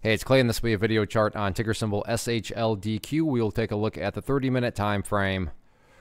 Hey, it's Clay, and this will be a video chart on ticker symbol SHLDQ. We'll take a look at the 30-minute time frame.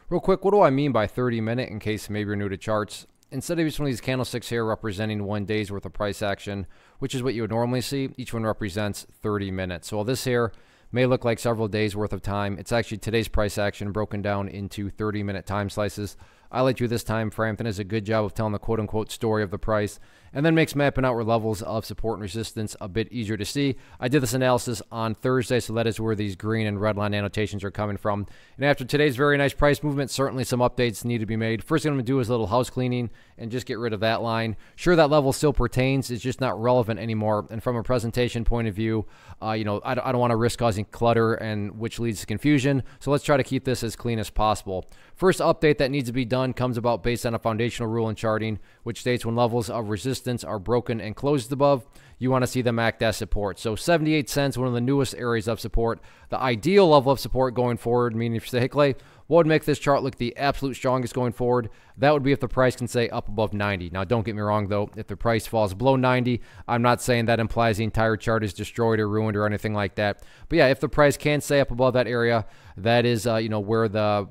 Real quick, what do I mean by 30-minute in case maybe you're new to charts? Instead of each one of these candlesticks here representing one day's worth of price action, which is what you would normally see, each one represents 30 minutes. So while this here may look like several days worth of time, it's actually today's price action broken down into 30-minute time slices. I like you this time frame. does a good job of telling the quote unquote story of the price and then makes mapping out where levels of support and resistance a bit easier to see. I did this analysis on Thursday, so that is where these green and red line annotations are coming from. And after today's very nice price movement, certainly some updates need to be made. First thing I'm going to do is a little house cleaning and just get rid of that line. Sure, that level still pertains. It's just not relevant anymore. And from a presentation point of view, uh, you know, I don't, I don't want to risk causing clutter and which leads to confusion. So let's try to keep this as clean as possible. First update that needs to be done done comes about based on a foundational rule in charting, which states when levels of resistance are broken and closed above, you want to see them act as support. So 78 cents, one of the newest areas of support. The ideal level of support going forward, meaning if you say, hey, Clay, what would make this chart look the absolute strongest going forward? That would be if the price can stay up above 90. Now, don't get me wrong, though. If the price falls below 90, I'm not saying that implies the entire chart is destroyed or ruined or anything like that. But yeah, if the price can stay up above that area, that is, uh, you know, where the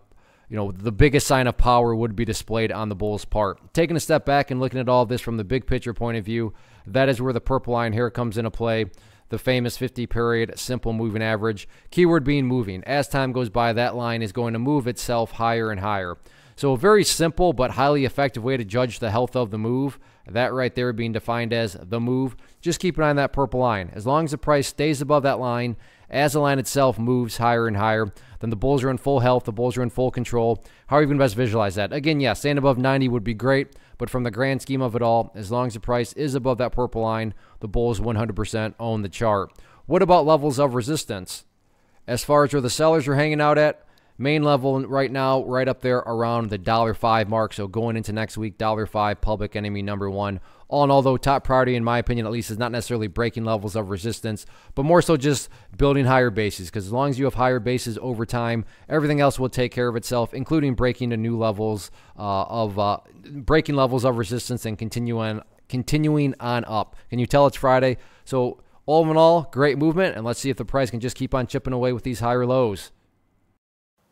you know, the biggest sign of power would be displayed on the Bulls' part. Taking a step back and looking at all this from the big picture point of view, that is where the purple line here comes into play. The famous 50 period simple moving average. Keyword being moving. As time goes by, that line is going to move itself higher and higher. So, a very simple but highly effective way to judge the health of the move. That right there being defined as the move. Just keep an eye on that purple line. As long as the price stays above that line, as the line itself moves higher and higher, then the Bulls are in full health, the Bulls are in full control. How are you going to best visualize that? Again, yeah, staying above 90 would be great, but from the grand scheme of it all, as long as the price is above that purple line, the Bulls 100% own the chart. What about levels of resistance? As far as where the sellers are hanging out at, Main level right now, right up there around the dollar five mark. So going into next week, dollar five, public enemy number one. All in all, though, top priority, in my opinion, at least, is not necessarily breaking levels of resistance, but more so just building higher bases. Because as long as you have higher bases over time, everything else will take care of itself, including breaking to new levels uh, of uh, breaking levels of resistance and continuing continuing on up. Can you tell it's Friday? So all in all, great movement, and let's see if the price can just keep on chipping away with these higher lows.